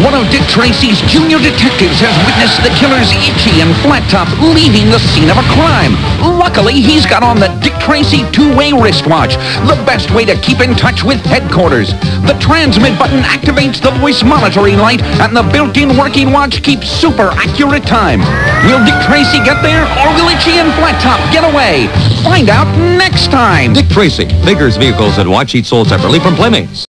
One of Dick Tracy's junior detectives has witnessed the killers Itchy and Flat Top leaving the scene of a crime. Luckily, he's got on the Dick Tracy two-way wristwatch, the best way to keep in touch with headquarters. The transmit button activates the voice monitoring light, and the built-in working watch keeps super accurate time. Will Dick Tracy get there, or will Itchy and Flat Top get away? Find out next time. Dick Tracy, Baker's vehicles and watch each sold separately from Playmates.